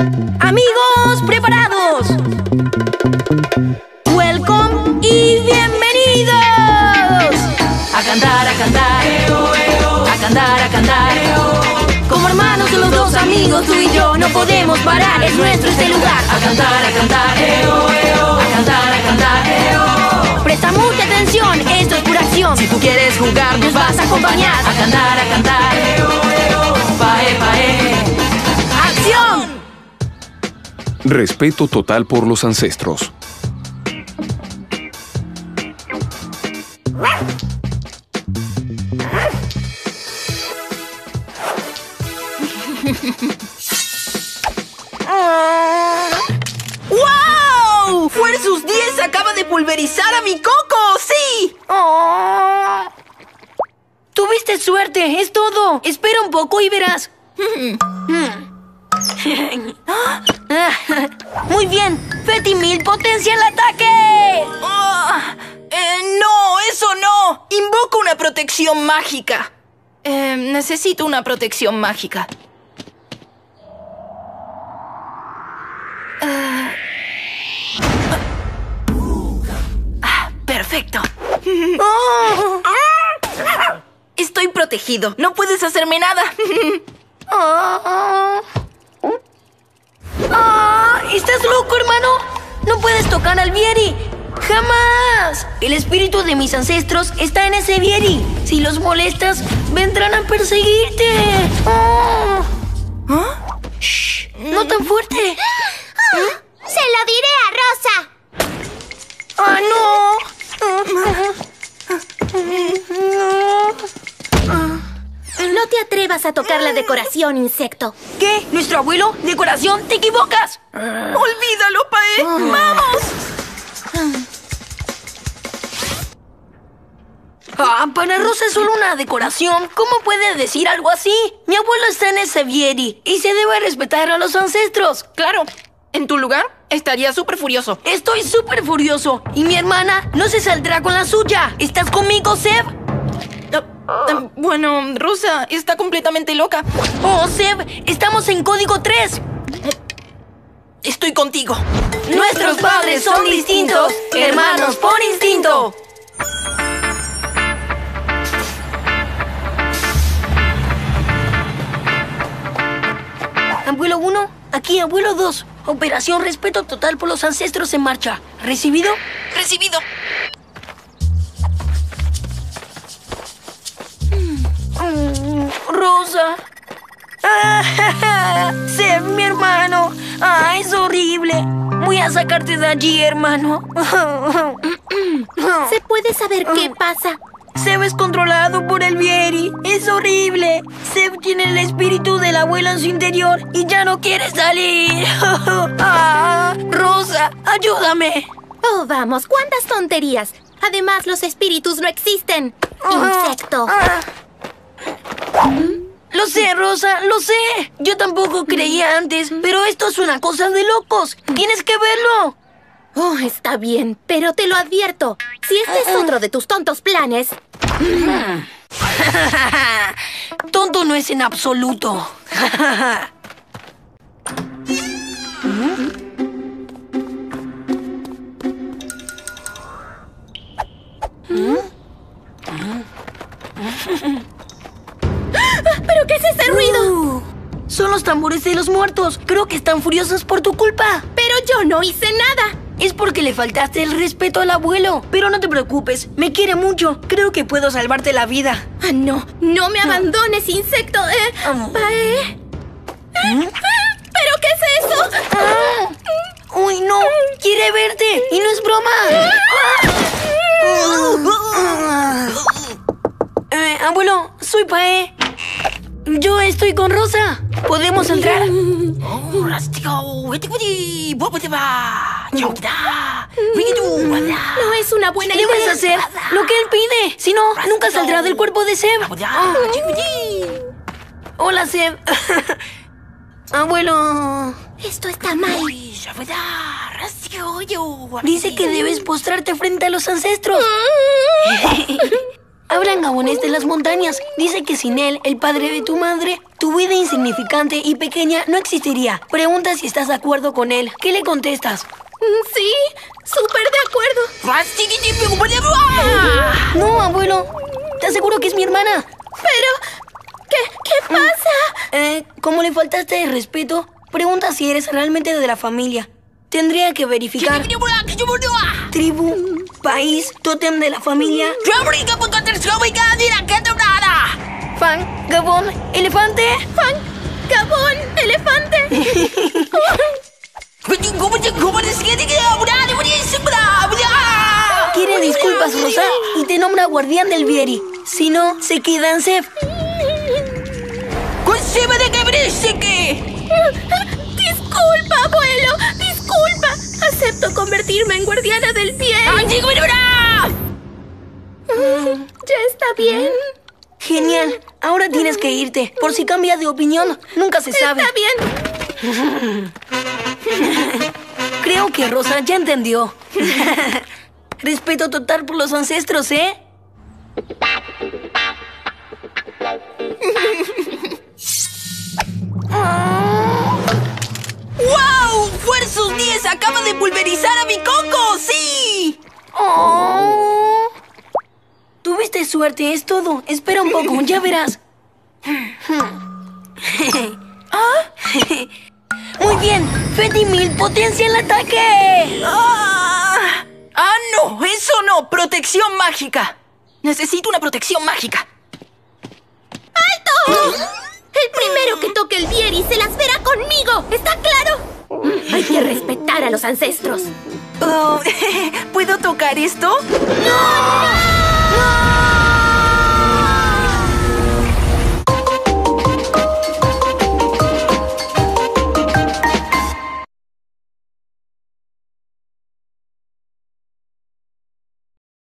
Amigos, preparados. Welcome y bienvenidos. A cantar, a cantar. A cantar, a cantar. Como hermanos los dos amigos, tú y yo no podemos parar. Es nuestro este lugar. A cantar, a cantar. A cantar, a cantar. Presta mucha atención, esto es pura acción. Si tú quieres jugar, nos vas a acompañar. A cantar, a cantar. Respeto total por los ancestros. ¡Wow! ¡Fuerzus 10 acaba de pulverizar a mi coco! ¡Sí! Oh. Tuviste suerte, es todo. Espera un poco y verás. Muy bien. Fetimil potencia el ataque. Ah, eh, no, eso no. Invoco una protección mágica. Eh, necesito una protección mágica. Ah. Ah, perfecto. Oh. Estoy protegido. No puedes hacerme nada. Ah. Ah, ¿Estás loco, hermano? No puedes tocar al Vieri. ¡Jamás! El espíritu de mis ancestros está en ese Vieri. Si los molestas, vendrán a perseguirte. Ah. ¿Ah? Shh, no tan fuerte. La decoración, insecto. ¿Qué? ¿Nuestro abuelo? ¿Decoración? ¡Te equivocas! Olvídalo, Pae. ¡Vamos! Ah, para Rosa es solo una decoración. ¿Cómo puede decir algo así? Mi abuelo está en ese Vieri y se debe respetar a los ancestros. Claro. En tu lugar, estaría súper furioso. Estoy súper furioso y mi hermana no se saldrá con la suya. ¿Estás conmigo, Seb? Bueno, Rosa está completamente loca. Oh, Seb, estamos en código 3. Estoy contigo. Nuestros padres son distintos, hermanos por instinto. Abuelo 1, aquí abuelo 2. Operación Respeto Total por los Ancestros en marcha. ¿Recibido? Recibido. Rosa. Ah, Seb, mi hermano. Ah, es horrible. Voy a sacarte de allí, hermano. ¿Se puede saber qué pasa? Seb es controlado por el Vieri. Es horrible. Seb tiene el espíritu del abuelo en su interior y ya no quiere salir. Ah, Rosa, ayúdame. Oh, vamos, cuántas tonterías. Además, los espíritus no existen. Insecto. Ah. Lo sé, Rosa, lo sé. Yo tampoco creía antes, pero esto es una cosa de locos. Tienes que verlo. Oh, está bien, pero te lo advierto. Si este es otro de tus tontos planes, Tonto no es en absoluto. tambores de los muertos. Creo que están furiosos por tu culpa. Pero yo no hice nada. Es porque le faltaste el respeto al abuelo. Pero no te preocupes, me quiere mucho. Creo que puedo salvarte la vida. Ah, no, no me abandones, insecto. Eh, Ah. Pae. Eh, eh, ¿Pero qué es eso? Ah. ¡Uy, no! ¡Quiere verte! ¡Y no es broma! Eh, abuelo, soy Pae. Yo estoy con Rosa. ¿Podemos entrar? No es una buena idea. Debes hacer lo que él pide. Si no, nunca saldrá del cuerpo de Seb. Hola, Seb. Abuelo. Esto está mal. Dice que debes postrarte frente a los ancestros. Gabonés de las montañas. Dice que sin él, el padre de tu madre, tu vida insignificante y pequeña no existiría. Pregunta si estás de acuerdo con él. ¿Qué le contestas? Mm, Sí, súper de acuerdo. No, abuelo. Te aseguro que es mi hermana. Pero, ¿qué, qué pasa? Eh, como le faltaste de respeto, pregunta si eres realmente de la familia. Tendría que verificar. Tribu, país, tótem de la familia. Fan, Gabón, elefante. Fan, Gabón, elefante. Quiere disculpas, Rosa, y te nombra guardián del Vieri. Si no, se queda en Sef. Disculpa, abuelo. Acepto convertirme en guardiana del bien. Mm, Ya está bien. Genial. Ahora tienes que irte. Por si cambia de opinión, nunca se sabe. Está bien. Creo que Rosa ya entendió. Respeto total por los ancestros, ¿eh? acaba de pulverizar a mi coco! ¡Sí! Oh. Tuviste suerte, es todo. Espera un poco, ya verás. Muy bien, Fetty Mil potencia el ataque. ¡Ah! ¡Ah, no! ¡Eso no! ¡Protección mágica! Necesito una protección mágica. ¡Alto! El primero que toque el Vieri se las verá conmigo. ¿Está claro? Hay que respetar a los ancestros. Oh, ¿Puedo tocar esto? ¡No!